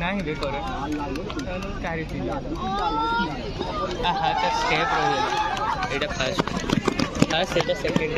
नहीं देखो रे। बे कर काय हा तर स्टेप रहिले एटा फ़र्स्ट फ़र्स्ट एटा सेकंड